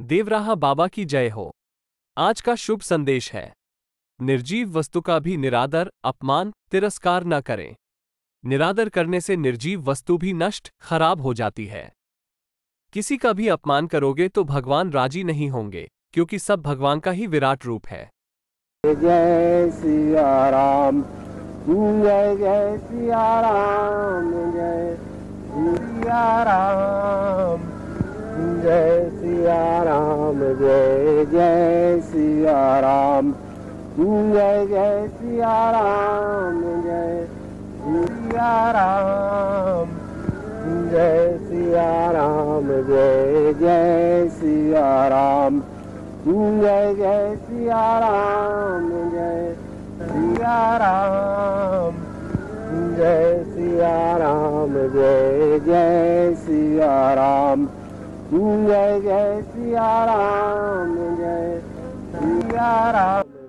देवराहा बाबा की जय हो। आज का शुभ संदेश है। निर्जीव वस्तु का भी निरादर, अपमान, तिरस्कार न करें। निरादर करने से निर्जीव वस्तु भी नष्ट, खराब हो जाती है। किसी का भी अपमान करोगे तो भगवान राज़ी नहीं होंगे, क्योंकि सब भगवान का ही विराट रूप है। जय सिया राम, जय जय सिया राम, जय सिया राम। जय सिया राम जय जय सिया राम जय सिया राम जय सिया राम जय जय सिया राम जय जय सिया राम जय सिया राम जय सिया राम जय जय सिया राम जय जय सिया राम जय सिया राम